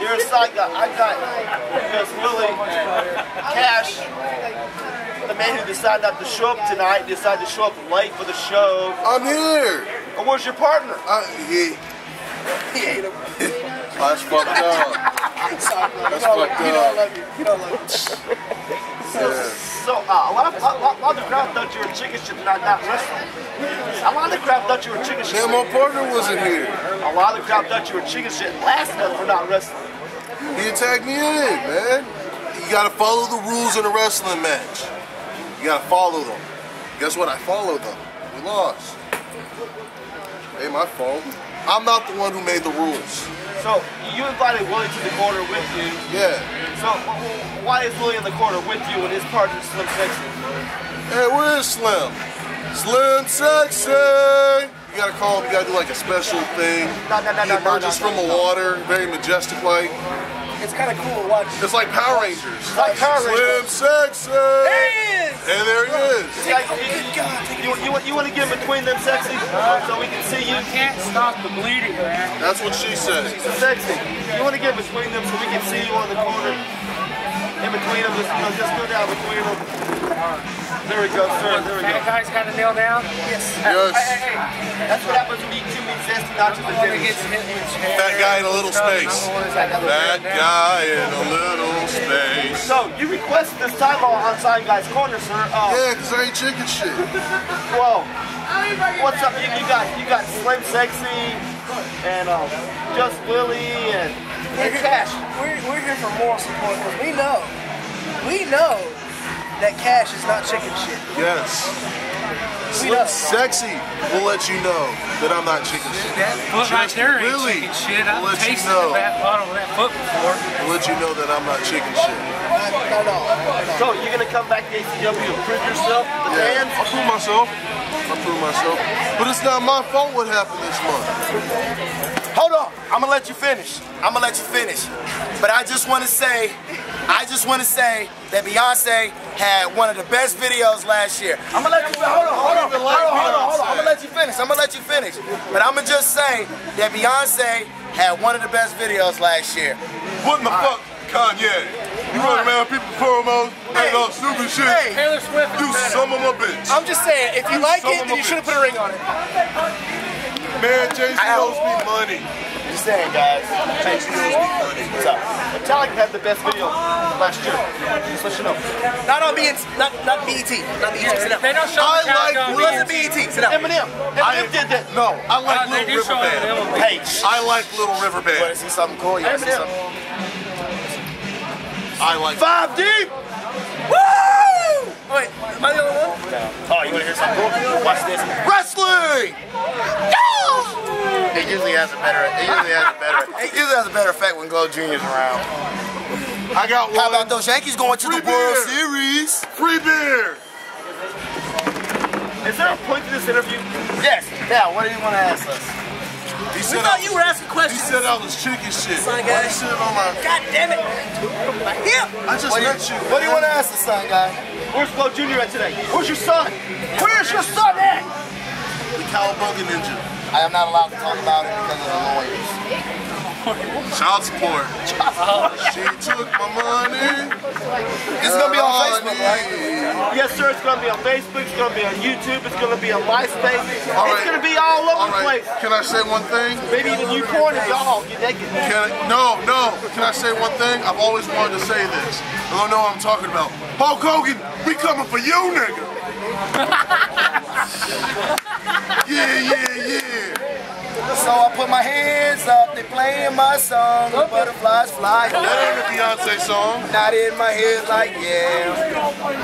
You're a side guy. I got because Willie Kash, the man who decided not to show up tonight, decided to show up late for the show. I'm here. And where's your partner? I, he, He ate him. that's fucked up. That's fucked up. You don't love you. Yeah. So uh, a lot of a lot, a lot of the crowd thought you were chicken shit tonight, not wrestling. A lot of the crowd thought you were chicken shit. My partner wasn't here. A lot of the crowd thought you were chicken shit last month for not wrestling. He attacked me in, man. You gotta follow the rules in a wrestling match. You gotta follow them. Guess what? I followed them. We lost. Ain't my fault. I'm not the one who made the rules. So you invited Willie to the corner with you. Yeah. So wh- wh- why is Willie in the corner with you when his partner Slim Sexy? Hey, where is Slim? Slim Sexy! You gotta call him, you gotta do like a special thing. No, no, no, he no, no, emerges no, from no, the no. water, very majestic like. It's kind of cool to watch. It's like Power Rangers. Like Power Rangers. Slim Sexy! There he is! And there he is. Yeah, you, you, you, want- you want to get in between them sexy so we can see you? Can't stop the bleeding, man. That's what she said. Sexy. You want to get between them so we can see you on the corner? In between them, just, you know, just go down between them. There we go, sir. There we That go. guy's got a nail down. Yes. That's what happens when you eat too many zesty nachos The and one that gets hit with That guy in a little space. That guy in a little space. So you requested this time on on Sign Guy's Corner, sir. Uh, Yeah, because I ain't chicken shit. Whoa. What's up? You, you got you got Slim Sexy and um, Just Willie and, and Kash. We're, we're here for moral support because we know, we know that Kash is not chicken shit. Yes. We know. Sexy will let you know that I'm not chicken shit. that foot right Just there ain't really chicken shit. I've let you know. the back bottom of that foot before. Will let you know that I'm not chicken shit. Not, not at all. Not all. So you're gonna come back to ACW and prove yourself to the Yeah, fans? I'll prove myself. I'll prove myself. But it's not my fault what happened this month. Hold on. I'm gonna let you finish. I'm gonna let you finish. But I just wanna say, I just wanna say that Beyonce had one of the best videos last year. I'm gonna let you hold on, hold on, hold on, hold on, hold on. I'm gonna let you finish. I'm gonna let you finish. But I'm gonna just say that Beyonce had one of the best videos last year. What in the fuck, Kanye? You running around people promos, ain't no stupid shit. Hey, Taylor Swift You some of my bitch. I'm just saying, if you like it, then you should have put a ring on it. Man, Jay-Z I- owes me money. Just saying, guys. Jason owes me money. What's up? Metallica had the best video last year. Just let you know. Not on BET. Not, not BET. Not BET. Sit down. They don't show I like on It wasn't BET. BET. Sit down. Eminem. Eminem did that. No, I like Uh, Little River Band. Hey, I like Little River You wanna see something cool? You wanna see Eminem. something? I like. Five deep. Woo! Wait, am I the only one? Oh, you wanna hear something cool? Watch this. Wrestling! It usually has a better. It usually has a better. It usually has a better effect when Glow Junior's around. I got one. How about those Yankees going to the Free World beer. Series? Free beer. Is there a point to this interview? Yes. Yeah. What do you want to ask us? He We said thought I you were asking questions. he questions. said I was chicken shit. Son, Why guy. you sitting on my? God damn it. My hip. I just What do you, met you. what do you want to ask the son, guy? Where's Glow Junior at today? Where's your son? Where's your son at? The Cowabunga Ninja. I am not allowed to talk about it because of the lawyers. Child support. she took my money. It's gonna be on Facebook, right? Yes, sir. It's gonna be on Facebook. It's gonna be on YouTube. It's gonna be on MySpace. All It's right. gonna be all over All the place. Can I say one thing? Maybe even YouPorn if y'all get naked. Can I, no, no. Can I say one thing? I've always wanted to say this. I don't know what I'm talking about. Hulk Hogan, we coming for you, nigga. yeah, yeah, yeah. So I put my hands up, they playing my song, the butterflies fly. That ain't a Beyonce song. Not in my head like yeah,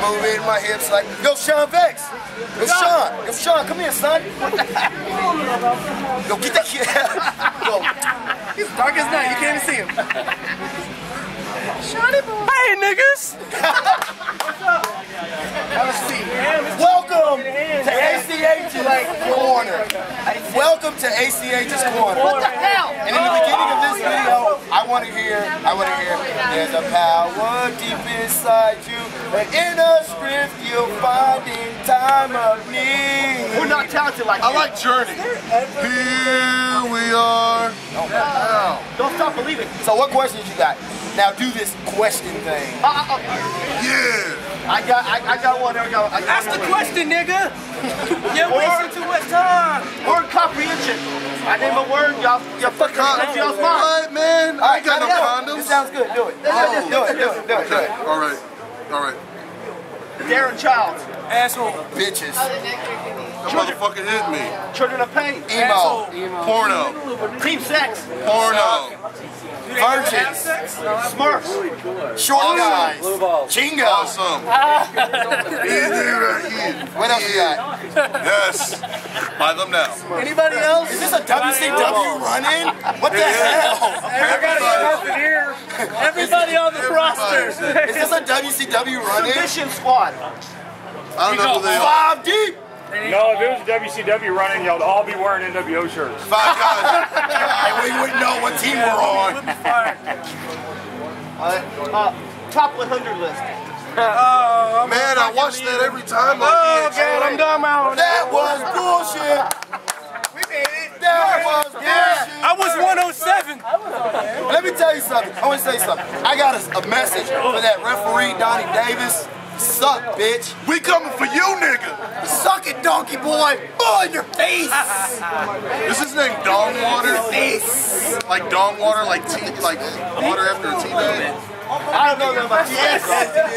moving my hips like yo Sean Vex, yo Sean, yo Sean, come here son. yo get that kid. yo, He's dark as night. You can't even see him. hey niggas, What's up? Have a seat. welcome to ACH's corner. Welcome to ACH's corner. What the hell? And in the beginning of this video, I I want to hear. I want to hear. There's a power deep inside you, an inner strength you'll find in time of need. We're not talented like I you. like Journey. Here we are. Now. Don't stop believing. So what questions you got? Now do this question thing. Uh, uh, uh, Yeah. I got, I, I got one. There we go. I got Ask the question, nigga. You're wasting too much time. Word comprehension. I name a word, y'all, y'all fucking Con- come to y'all's mind. What, man? I ain't got no condoms. This condoms. sounds good. Do it. Do it. Do it. Do it. Do it. Do it. All right. All right. Darren Childs. Asshole. Bitches. That motherfucker hit me. Children of Pain. Emo. Porno. Team Sex. Porno. Virgins. Smurfs. Short guys. Chingo. Awesome. Easy right here. What else you got? Yes. Buy them now. Anybody else? Is this a WCW run-in? What the hell? I got a sharp in here. Everybody on the roster. Is this a WCW run-in? Submission Squad. I don't know who they are. Five deep. No, if it was WCW running, y'all would all be wearing NWO shirts. Five guys. And we wouldn't know what team we're on. Uh, top 100 list. Man, I watch that every time Oh, VH1. God, I'm done, man. That was bullshit. We made it. That was bullshit. I was 107. Let me tell you something. I want to say something. I got a, a message for that referee, Donnie Davis. Suck, bitch. We coming for you, nigga. Suck it, donkey boy. Oh, in your face. Is his name Dong Water? Face. Like Dong Water, like tea, like water after a tea bag? I don't know about you. Yes.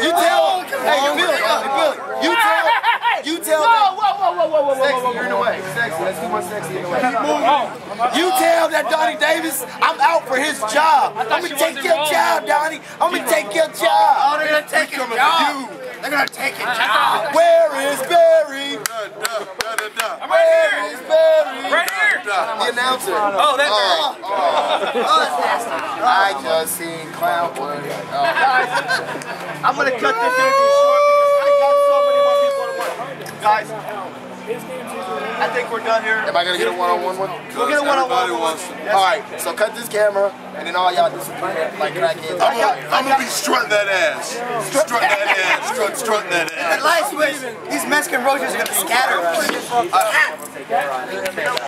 You tell. Hey, Billy. Uh, Billy. You tell. You tell. Whoa, whoa, whoa, whoa, whoa, whoa, Sexy, whoa, whoa, you're in the way. Sexy, let's keep on sexy in the way. Oh, You tell that Donnie Davis, I'm out for his job. I'm gonna take your wrong. job, Donnie. I'm gonna take your job. Oh, they're gonna take his job. They're gonna take his ah, job. Ah. Where is Barry? I'm da, da, da. Where is Barry? Right here. The announcer. Oh, that ah. oh, oh, oh. I just seen Clownwood. Oh. I'm gonna cut this interview short because I got so many more people to work. Guys, I think we're done here. Am I gonna get a one-on-one one? We'll get a one-on-one. Everybody wants to. All right, so cut this camera, and then all y'all disappear like crackheads. I'm gonna, I'm gonna be strutting that ass. Strutting that ass. Strut, strutting that ass. Last week, these Mexican roaches are gonna scatter us.